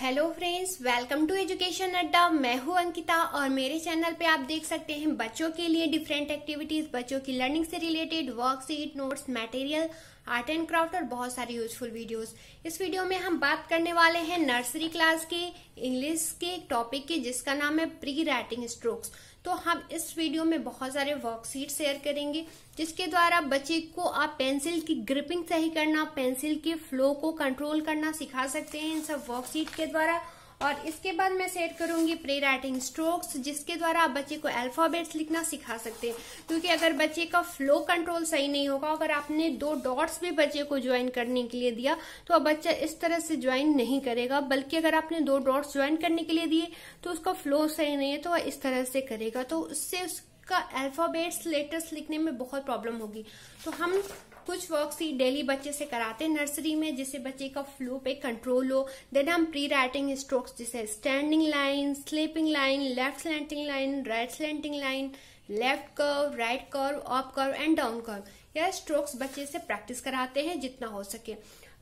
Hello friends welcome to education Adda मैं हूँ अंकिता और मेरे चैनल पे आप देख सकते हैं बच्चों के लिए डिफरेंट एक्टिविटीज़ बच्चों की लर्निंग से related worksheet notes material art and craft और बहुत सारी यूजफुल वीडियोस। इस वीडियो में हम बात करने वाले हैं नर्सरी क्लास के, इंग्लिश के टॉपिक की, जिसका नाम है प्री राइटिंग स्ट्रोक्स तो हम इस वीडियो में बहुत सारे वर्कशीट शेयर करेंगे, जिसके द्वारा बच्चे को आप पेंसिल की ग्रिपिंग सही करना पेंसिल के फ्लो को कंट्रोल करना सिखा सकते हैं। इन सब वर्कशीट के द्वारा और इसके बाद मैं शेयर करूँगी प्री राइटिंग स्ट्रोक्स, जिसके द्वारा आप बच्चे को अल्फाबेट्स लिखना सिखा सकते हैं। क्योंकि अगर बच्चे का फ्लो कंट्रोल सही नहीं होगा, अगर आपने दो डॉट्स भी बच्चे को ज्वाइन करने के लिए दिया तो अब बच्चा इस तरह से ज्वाइन नहीं करेगा। बल्कि अगर आपने दो डॉट्स ज्वाइन करने के लिए दिए तो उसका फ्लो सही नहीं है तो वह इस तरह से करेगा। तो उससे उसका अल्फाबेट्स लेटर्स लिखने में बहुत प्रॉब्लम होगी। तो हम कुछ वर्क वर्कशीट डेली बच्चे से कराते हैं नर्सरी में, जिससे बच्चे का फ्लो पे कंट्रोल हो। देन हम प्री राइटिंग स्ट्रोक्स जैसे standing line sleeping line left slanting line right slanting line left curve right curve up curve and down curve यह स्ट्रोक्स बच्चे से प्रैक्टिस कराते हैं जितना हो सके।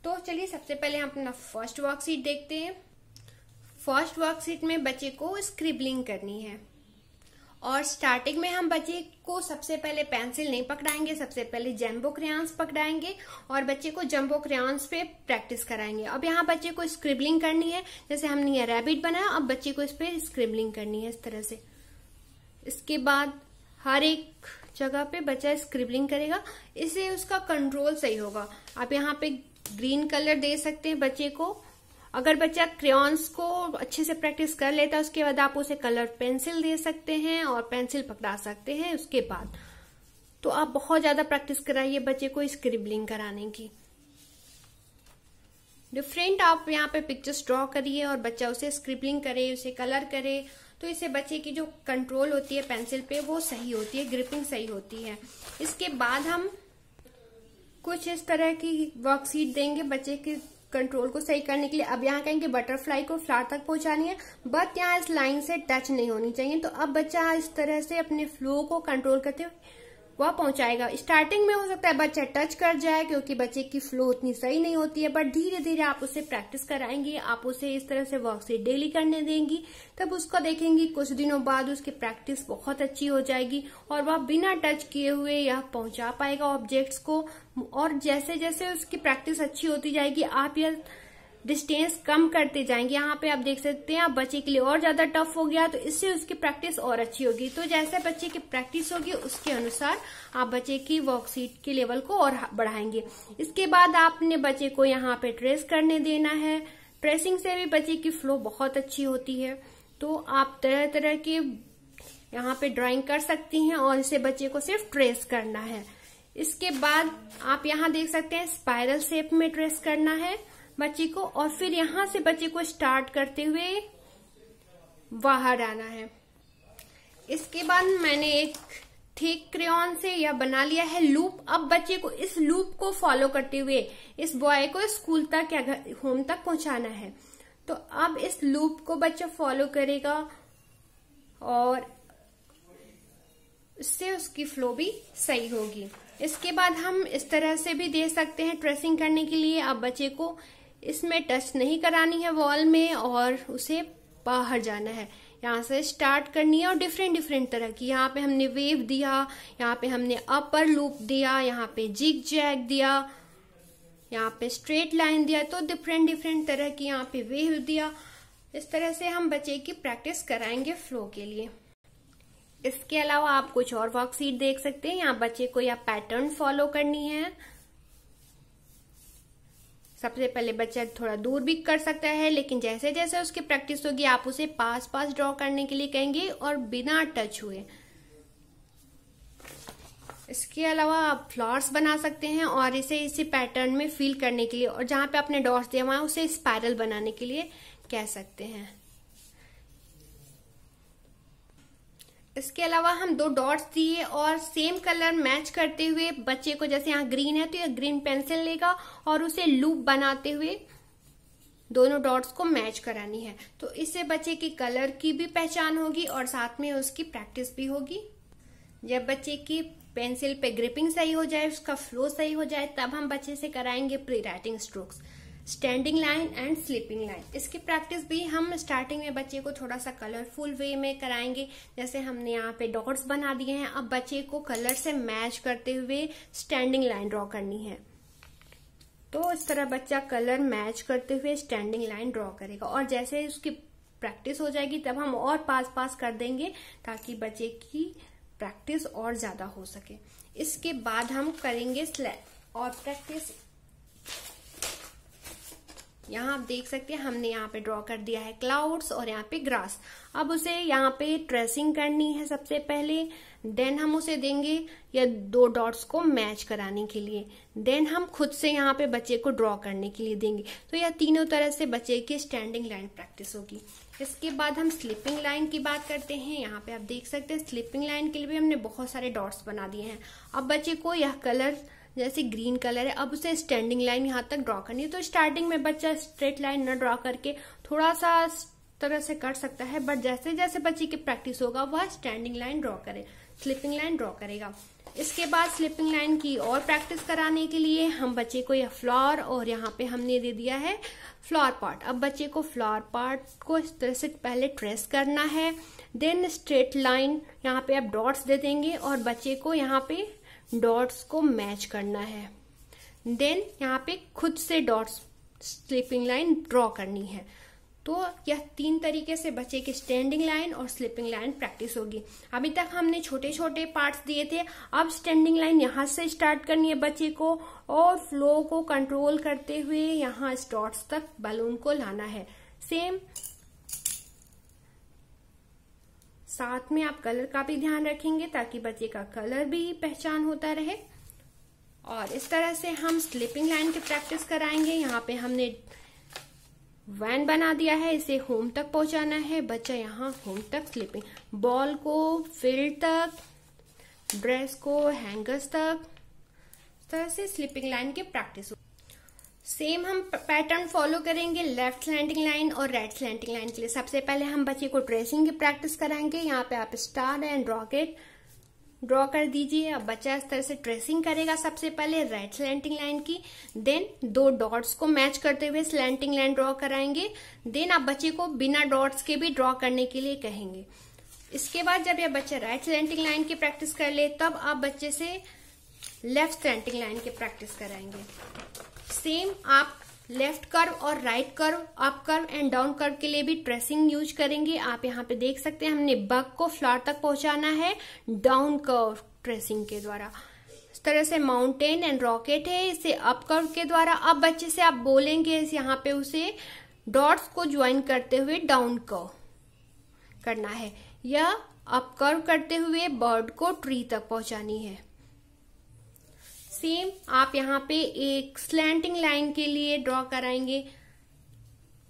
तो चलिए सबसे पहले हम अपना फ़र्स्ट वर्कशीट देखते हैं। फ़र्स्ट वर्कशीट में बच्चे को स्क्रिबलिंग करनी है। और स्टार्टिंग में हम बच्चे को सबसे पहले पेंसिल नहीं पकड़ाएँगे, सबसे पहले जम्बो क्रेयंस पकड़ाएँगे और बच्चे को जम्बो क्रेयंस पे प्रैक्टिस कराएँगे। अब यहाँ बच्चे को स्क्रिबलिंग करनी है, जैसे हमने ये रैबिट बनाया, अब बच्चे को इस पे स्क्रिबलिंग करनी है इस तरह से। इसके बाद हर एक जगह पे बच्चा स्क्रिबलिंग करेगा, इससे उसका कंट्रोल सही होगा। आप यहाँ पे ग्रीन कलर दे सकते हैं बच्चे को अगर बच्चा क्रेयॉन्स को अच्छे से प्रैक्टिस कर लेता है, उसके बाद आप उसे कलर पेंसिल दे सकते हैं और पेंसिल पकड़ा सकते हैं उसके बाद। तो आप बहुत ज़्यादा प्रैक्टिस कराइए बच्चे को स्क्रिबलिंग कराने की। डिफरेंट आप यहाँ पे पिक्चर्स ड्रॉ करिए और बच्चा उसे स्क्रिबलिंग करे, उसे कलर करे तो इससे बच्चे की जो कंट्रोल होती है पेंसिल पे, वो सही होती है ग्रिपिंग सही होती है। इसके बाद हम कुछ इस तरह की वर्कशीट देंगे बच्चे की कंट्रोल को सही करने के लिए। अब यहाँ कहेंगे बटरफ्लाई को फ्लावर तक पहुंचानी है बट यहाँ इस लाइन से टच नहीं होनी चाहिए। तो अब बच्चा इस तरह से अपने फ्लो को कंट्रोल करते हुए वह पहुंचाएगा। स्टार्टिंग में हो सकता है बच्चा टच कर जाए, क्योंकि बच्चे की फ्लो उतनी सही नहीं होती है बट धीरे धीरे आप उसे प्रैक्टिस कराएँगे। आप उसे इस तरह से वर्क से डेली करने देंगी। तब उसको देखेंगी, कुछ दिनों बाद उसकी प्रैक्टिस बहुत अच्छी हो जाएगी, और वह बिना टच किए हुए यह पहुँचा पाएगा ऑब्जेक्ट्स को। और जैसे जैसे उसकी प्रैक्टिस अच्छी होती जाएगी, आप यह डिस्टेंस कम करते जाएँगे। यहाँ पे आप देख सकते हैं आप बच्चे के लिए और ज़्यादा टफ हो गया तो इससे उसकी प्रैक्टिस और अच्छी होगी। तो जैसे बच्चे की प्रैक्टिस होगी, उसके अनुसार आप बच्चे की वर्कशीट के लेवल को और बढ़ाएँगे। इसके बाद आपने बच्चे को यहाँ पे ट्रेस करने देना है। ट्रेसिंग से भी बच्चे की फ्लो बहुत अच्छी होती है। तो आप तरह तरह के यहाँ पे ड्राइंग कर सकती हैं और इसे बच्चे को सिर्फ़ ट्रेस करना है। इसके बाद आप यहाँ देख सकते हैं स्पाइरल शेप में ट्रेस करना है। बच्चे को और फिर यहाँ से बच्चे को स्टार्ट करते हुए बाहर आना है। इसके बाद मैंने एक ठीक क्रेन से यह बना लिया है लूप अब बच्चे को इस लूप को फॉलो करते हुए इस बॉय को स्कूल तक या होम तक पहुंचाना है। तो अब इस लूप को बच्चा फॉलो करेगा और इससे उसकी फ्लो भी सही होगी। इसके बाद हम इस तरह से भी दे सकते हैं ट्रेसिंग करने के लिए। अब बच्चे को इसमें टच नहीं करानी है वॉल में और उसे बाहर जाना है। यहाँ से स्टार्ट करनी है और डिफरेंट डिफरेंट तरह की। यहाँ पे हमने वेव दिया, यहाँ पे हमने अपर लूप दिया, यहाँ पे जिग जैग दिया, यहाँ पे स्ट्रेट लाइन दिया तो डिफरेंट डिफरेंट तरह की यहाँ पे वेव दिया। इस तरह से हम बच्चे की प्रैक्टिस कराएँगे फ्लो के लिए। इसके अलावा आप कुछ और वर्कशीट देख सकते हैं। यहाँ बच्चे को या पैटर्न फॉलो करनी है। सबसे पहले बच्चा थोड़ा दूर भी कर सकता है, लेकिन जैसे जैसे उसकी प्रैक्टिस होगी, आप उसे पास पास ड्रॉ करने के लिए कहेंगे और बिना टच हुए। इसके अलावा आप फ्लावर्स बना सकते हैं और इसे इसी पैटर्न में फील करने के लिए, और जहाँ पे आपने डॉट्स दिया हुआ है उसे स्पायरल बनाने के लिए कह सकते हैं। इसके अलावा हम दो डॉट्स दिए और सेम कलर मैच करते हुए बच्चे को जैसे यहाँ ग्रीन है तो ये ग्रीन पेंसिल लेगा और उसे लूप बनाते हुए दोनों डॉट्स को मैच करानी है। तो इससे बच्चे की कलर की भी पहचान होगी और साथ में उसकी प्रैक्टिस भी होगी। जब बच्चे की पेंसिल पे ग्रिपिंग सही हो जाए, उसका फ्लो सही हो जाए, तब हम बच्चे से कराएँगे pre writing strokes. Standing line and sleeping line इसकी प्रैक्टिस भी हम स्टार्टिंग में बच्चे को थोड़ा सा कलरफुल वे में कराएँगे। जैसे हमने यहाँ पे डॉट्स बना दिए हैं। अब बच्चे को कलर से मैच करते हुए स्टैंडिंग लाइन ड्रॉ करनी है। तो इस तरह बच्चा कलर मैच करते हुए स्टैंडिंग लाइन ड्रॉ करेगा। और जैसे उसकी प्रैक्टिस हो जाएगी, तब हम और पास पास कर देंगे ताकि बच्चे की प्रैक्टिस और ज़्यादा हो सके। इसके बाद हम करेंगे स्लैब और प्रैक्टिस यहाँ आप देख सकते हैं, हमने यहाँ पे ड्रॉ कर दिया है क्लाउड्स और यहाँ पे ग्रास अब उसे यहाँ पे ट्रेसिंग करनी है सबसे पहले देन हम उसे देंगे या दो डॉट्स को मैच कराने के लिए। देन हम खुद से यहाँ पे बच्चे को ड्रॉ करने के लिए देंगे। तो यह तीनों तरह से बच्चे की स्टैंडिंग लाइन प्रैक्टिस होगी। इसके बाद हम स्लिपिंग लाइन की बात करते हैं। यहाँ पे आप देख सकते हैं स्लिपिंग लाइन के लिए भी हमने बहुत सारे डॉट्स बना दिए हैं। अब बच्चे को यह कलर जैसे ग्रीन कलर है, अब उसे स्टैंडिंग लाइन यहाँ तक ड्रॉ करनी है। तो स्टार्टिंग में बच्चा स्ट्रेट लाइन न ड्रॉ करके थोड़ा सा तरह से कर सकता है बट जैसे जैसे बच्चे की प्रैक्टिस होगा, वह स्टैंडिंग लाइन ड्रॉ करे स्लिपिंग लाइन ड्रॉ करेगा। इसके बाद स्लिपिंग लाइन की और प्रैक्टिस कराने के लिए हम बच्चे को यह फ्लावर और यहाँ पे हमने दे दिया है फ्लावर पार्ट अब बच्चे को फ्लावर पार्ट को इस तरह से पहले ट्रेस करना है देन स्ट्रेट लाइन यहाँ पे आप डॉट्स दे देंगे और बच्चे को यहाँ पे डॉट्स को मैच करना है। देन यहाँ पे खुद से डॉट्स, स्लीपिंग लाइन ड्रॉ करनी है। तो यह तीन तरीके से बच्चे की स्टैंडिंग लाइन और स्लीपिंग लाइन प्रैक्टिस होगी। अभी तक हमने छोटे छोटे पार्ट्स दिए थे, अब स्टैंडिंग लाइन यहाँ से स्टार्ट करनी है बच्चे को और फ्लो को कंट्रोल करते हुए यहाँ डॉट्स तक बलून को लाना है। सेम साथ में आप कलर का भी ध्यान रखेंगे ताकि बच्चे का कलर भी पहचान होता रहे। और इस तरह से हम स्लिपिंग लाइन की प्रैक्टिस कराएँगे। यहाँ पे हमने वैन बना दिया है, इसे होम तक पहुंचाना है। बच्चा यहाँ होम तक स्लिपिंग बॉल को फ़ील्ड तक ड्रेस को हैंगर्स तक, इस तरह से स्लिपिंग लाइन की प्रैक्टिस सेम हम पैटर्न फॉलो करेंगे लेफ़्ट स्लैंडिंग लाइन और राइट स्लैंडिंग लाइन के लिए। सबसे पहले हम बच्चे को ट्रेसिंग की प्रैक्टिस कराएँगे। यहाँ पे आप स्टार एंड रॉकेट ड्रॉ कर दीजिए। अब बच्चा इस तरह से ट्रेसिंग करेगा सबसे पहले राइट स्लैंटिंग लाइन की। देन दो डॉट्स को मैच करते हुए स्लैंटिंग लाइन ड्रॉ कराएँगे। देन आप बच्चे को बिना डॉट्स के भी ड्रॉ करने के लिए कहेंगे। इसके बाद जब यह बच्चा राइट स्लैंटिंग लाइन की प्रैक्टिस कर ले, तब आप बच्चे से लेफ़्ट स्लैंटिंग लाइन की प्रैक्टिस कराएँगे। सेम आप लेफ़्ट कर्व और right curve up curve and down curve के लिए भी ट्रेसिंग यूज़ करेंगे। आप यहाँ पे देख सकते हैं, हमने बग को फ्लॉर तक पहुंचाना है डाउन कर्व ट्रेसिंग के द्वारा। इस तरह से माउंटेन एंड रॉकेट है, इसे अप कर्व के द्वारा। अब बच्चे से आप बोलेंगे यहाँ पे उसे डॉट्स को ज्वाइन करते हुए डाउन कर्व करना है। या अप कर्व करते हुए बर्ड को ट्री तक पहुंचानी है। सेम आप यहाँ पे एक स्लैंटिंग लाइन के लिए ड्रॉ कराएँगे।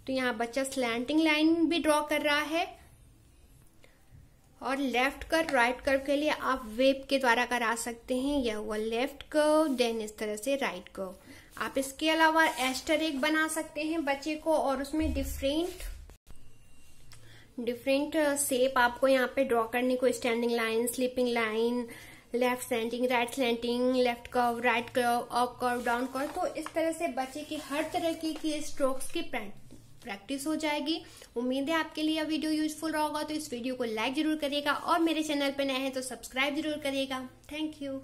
तो यहाँ बच्चा स्लैंटिंग लाइन भी ड्रॉ कर रहा है। और लेफ़्ट कर राइट कर्व के लिए आप वेब के द्वारा करा सकते हैं। यह हुआ लेफ़्ट कर्व देन इस तरह से राइट कर्व आप इसके अलावा एस्टर एक बना सकते हैं बच्चे को और उसमें डिफरेंट डिफरेंट शेप आपको यहाँ पे ड्रॉ करने को standing line sleeping line left slanting right slanting left curve right curve up curve down curve तो इस तरह से बच्चे की हर तरह की, की स्ट्रोक्स की प्रैक्टिस हो जाएगी। उम्मीद है आपके लिए वीडियो यूजफुल रहा होगा तो इस वीडियो को लाइक ज़रूर करिएगा और मेरे चैनल पर नए हैं तो सब्सक्राइब ज़रूर करिएगा। Thank you